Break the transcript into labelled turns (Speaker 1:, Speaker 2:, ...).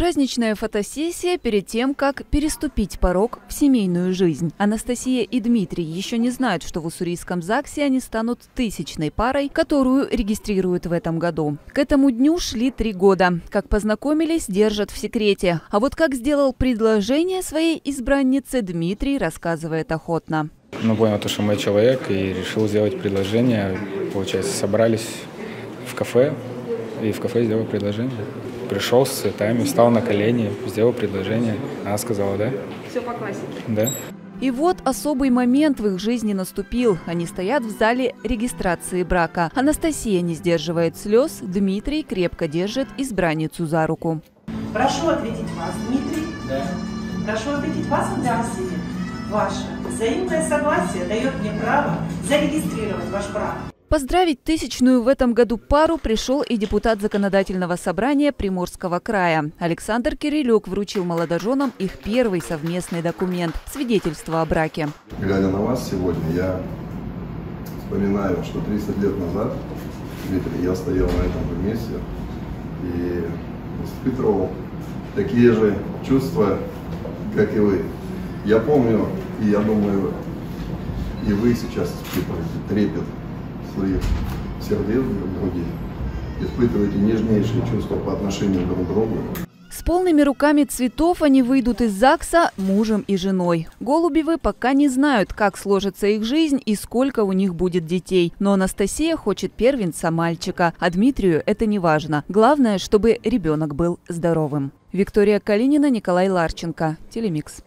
Speaker 1: Праздничная фотосессия перед тем, как переступить порог в семейную жизнь. Анастасия и Дмитрий еще не знают, что в Уссурийском ЗАГСе они станут тысячной парой, которую регистрируют в этом году. К этому дню шли три года. Как познакомились, держат в секрете. А вот как сделал предложение своей избраннице, Дмитрий рассказывает охотно.
Speaker 2: Ну, понял, то, что мой человек, и решил сделать предложение. Получается, собрались в кафе, и в кафе сделал предложение пришел с цветами, встал на колени, сделал предложение. Она сказала, да.
Speaker 1: Все по классике.
Speaker 2: Да.
Speaker 1: И вот особый момент в их жизни наступил. Они стоят в зале регистрации брака. Анастасия не сдерживает слез, Дмитрий крепко держит избранницу за руку.
Speaker 3: Прошу ответить вас, Дмитрий.
Speaker 2: Да.
Speaker 3: Прошу ответить вас, Анастасия. Ваше взаимное согласие дает мне право зарегистрировать ваш брак.
Speaker 1: Поздравить тысячную в этом году пару пришел и депутат законодательного собрания Приморского края. Александр Кирилюк вручил молодоженам их первый совместный документ – свидетельство о браке.
Speaker 4: Глядя на вас сегодня, я вспоминаю, что 30 лет назад, Дмитрий, я стоял на этом же месте и испытывал такие же чувства, как и вы. Я помню, и я думаю, и вы сейчас испытываете трепет своих сердец других, испытываете нежнейшие чувства по отношению друг к другу.
Speaker 1: С полными руками цветов они выйдут из ЗАГСа мужем и женой. Голубевы пока не знают, как сложится их жизнь и сколько у них будет детей. Но Анастасия хочет первенца мальчика, а Дмитрию это не важно. Главное, чтобы ребенок был здоровым. Виктория Калинина, Николай Ларченко. Телемикс.